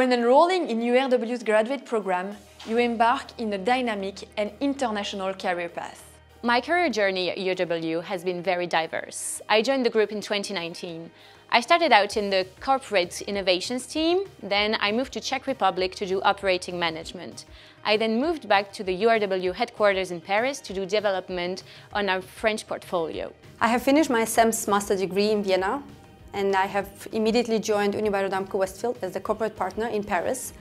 When enrolling in URW's graduate program, you embark in a dynamic and international career path. My career journey at URW has been very diverse. I joined the group in 2019. I started out in the corporate innovations team, then I moved to Czech Republic to do operating management. I then moved back to the URW headquarters in Paris to do development on our French portfolio. I have finished my CEMS master degree in Vienna and I have immediately joined Unibail-Rodamco Westfield as the corporate partner in Paris.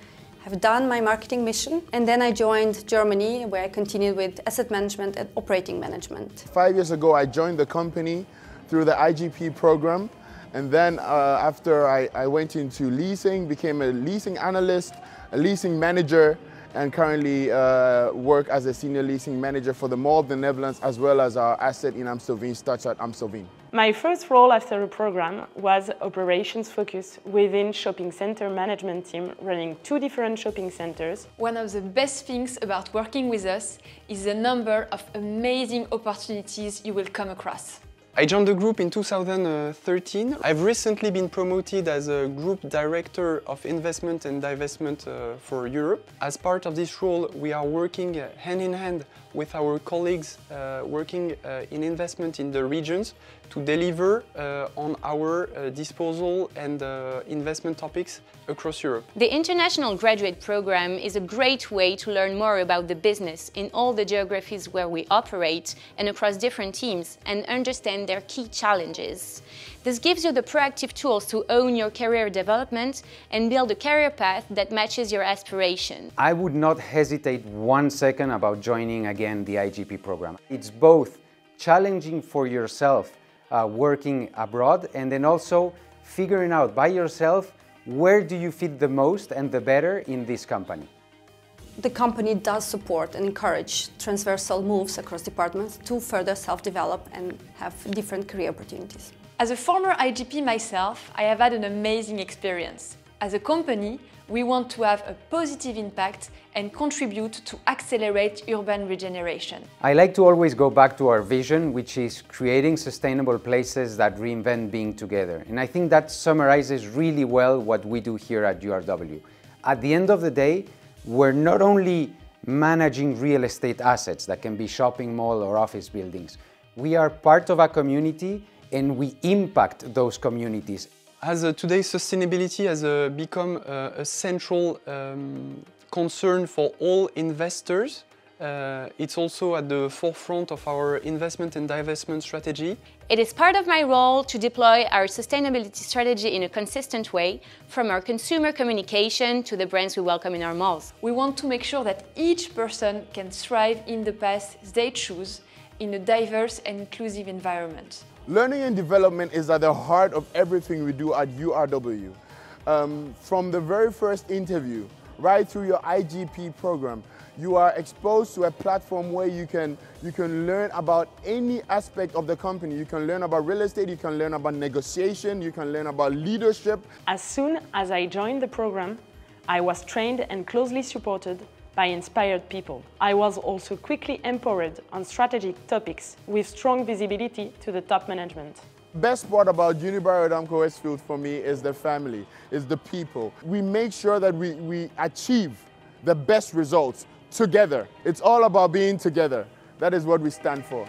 I've done my marketing mission and then I joined Germany where I continued with asset management and operating management. Five years ago I joined the company through the IGP program and then uh, after I, I went into leasing, became a leasing analyst, a leasing manager and currently uh, work as a senior leasing manager for the Mall of the Netherlands as well as our asset in Amstelveen, Stadshart Amstelveen. My first role after the program was operations focus within shopping center management team running two different shopping centers. One of the best things about working with us is the number of amazing opportunities you will come across. I joined the group in 2013. I've recently been promoted as a group director of investment and divestment uh, for Europe. As part of this role, we are working hand in hand with our colleagues uh, working uh, in investment in the regions to deliver uh, on our uh, disposal and uh, investment topics across Europe. The International Graduate Program is a great way to learn more about the business in all the geographies where we operate and across different teams and understand their key challenges. This gives you the proactive tools to own your career development and build a career path that matches your aspiration. I would not hesitate one second about joining again the IGP program. It's both challenging for yourself uh, working abroad and then also figuring out by yourself where do you fit the most and the better in this company. The company does support and encourage transversal moves across departments to further self-develop and have different career opportunities. As a former IGP myself, I have had an amazing experience. As a company, we want to have a positive impact and contribute to accelerate urban regeneration. I like to always go back to our vision, which is creating sustainable places that reinvent being together. And I think that summarizes really well what we do here at URW. At the end of the day, we're not only managing real estate assets that can be shopping mall or office buildings. We are part of a community and we impact those communities as uh, today sustainability has uh, become uh, a central um, concern for all investors, uh, it's also at the forefront of our investment and divestment strategy. It is part of my role to deploy our sustainability strategy in a consistent way, from our consumer communication to the brands we welcome in our malls. We want to make sure that each person can thrive in the path they choose in a diverse and inclusive environment. Learning and development is at the heart of everything we do at URW. Um, from the very first interview, right through your IGP program, you are exposed to a platform where you can, you can learn about any aspect of the company. You can learn about real estate, you can learn about negotiation, you can learn about leadership. As soon as I joined the program, I was trained and closely supported by inspired people. I was also quickly empowered on strategic topics with strong visibility to the top management. Best part about Unibail-Rodamco Westfield for me is the family, is the people. We make sure that we, we achieve the best results together. It's all about being together. That is what we stand for.